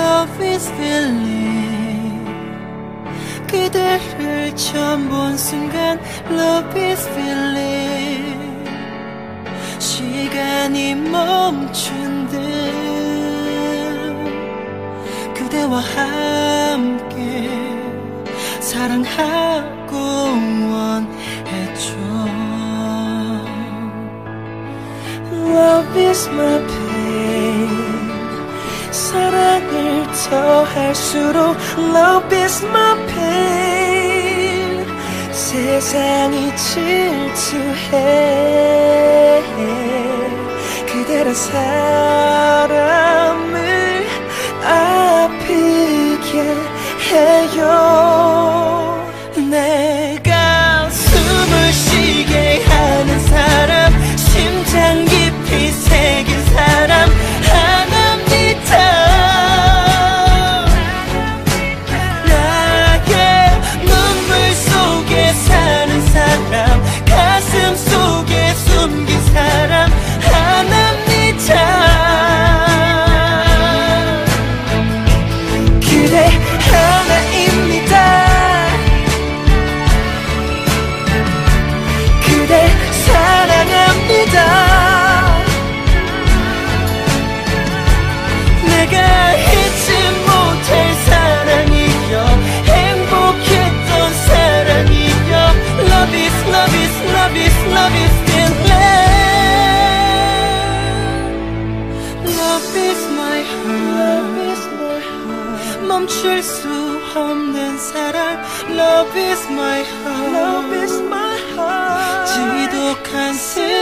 love is feeling 그대를 처음 본 순간 love is feeling 시간이 멈춘 듯 그대와 함께 사랑하고 원했죠 Love is my 더 할수록 Love is my pain 세상이 질투해 그대란 사랑 멈출 수 없는 사랑. Love is my heart. Love is my heart. 지독한 슬픔.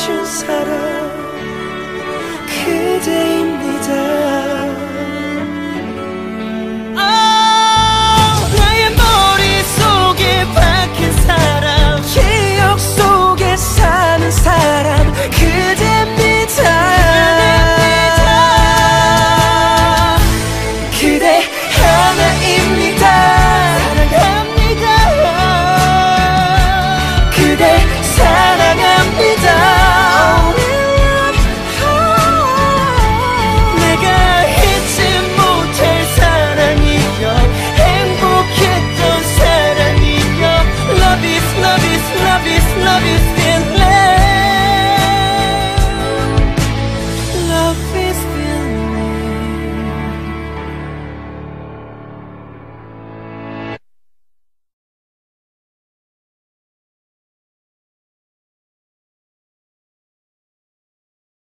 해준 사람 of